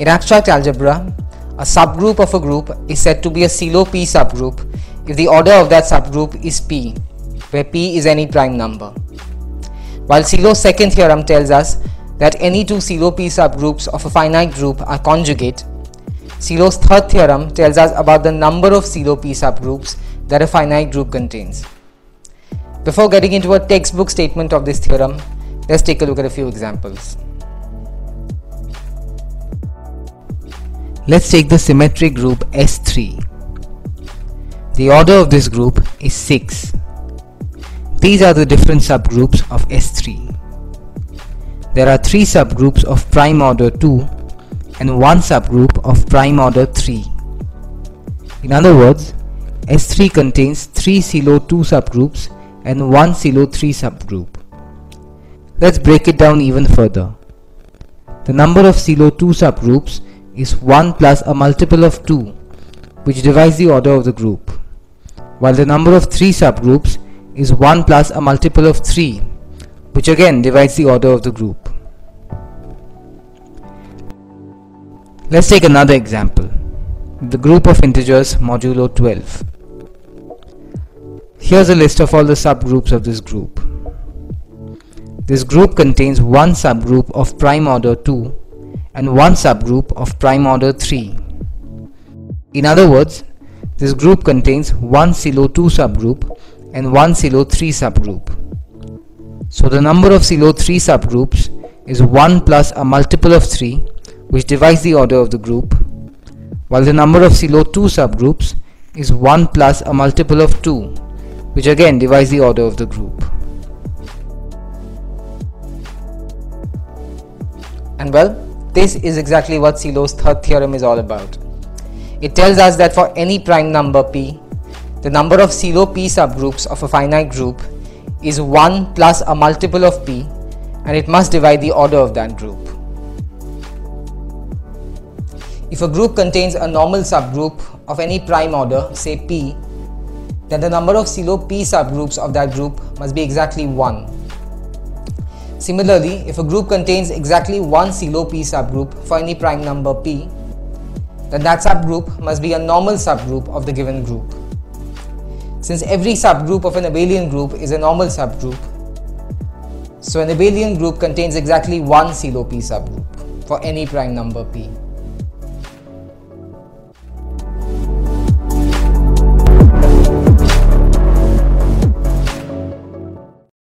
In abstract algebra, a subgroup of a group is said to be a Sylow P subgroup if the order of that subgroup is P, where P is any prime number. While Sylow's second theorem tells us that any two Sylow P subgroups of a finite group are conjugate, Sylow's third theorem tells us about the number of Sylow P subgroups that a finite group contains. Before getting into a textbook statement of this theorem, let's take a look at a few examples. Let's take the symmetric group S3. The order of this group is 6. These are the different subgroups of S3. There are 3 subgroups of prime order 2 and 1 subgroup of prime order 3. In other words, S3 contains 3 Sylow 2 subgroups and 1 Sylow 3 subgroup. Let's break it down even further. The number of Sylow 2 subgroups is 1 plus a multiple of 2 which divides the order of the group while the number of 3 subgroups is 1 plus a multiple of 3 which again divides the order of the group. Let's take another example the group of integers modulo 12. Here's a list of all the subgroups of this group. This group contains one subgroup of prime order 2 and one subgroup of prime order 3. In other words, this group contains one Sylow 2 subgroup and one Sylow 3 subgroup. So the number of Sylow 3 subgroups is 1 plus a multiple of 3 which divides the order of the group while the number of Sylow 2 subgroups is 1 plus a multiple of 2 which again divides the order of the group. And well, this is exactly what Sylow's third theorem is all about. It tells us that for any prime number p, the number of Sylow p subgroups of a finite group is 1 plus a multiple of p and it must divide the order of that group. If a group contains a normal subgroup of any prime order, say p, then the number of Sylow p subgroups of that group must be exactly 1 Similarly, if a group contains exactly one Sylow P subgroup for any prime number P, then that subgroup must be a normal subgroup of the given group. Since every subgroup of an abelian group is a normal subgroup, so an abelian group contains exactly one Sylow P subgroup for any prime number P.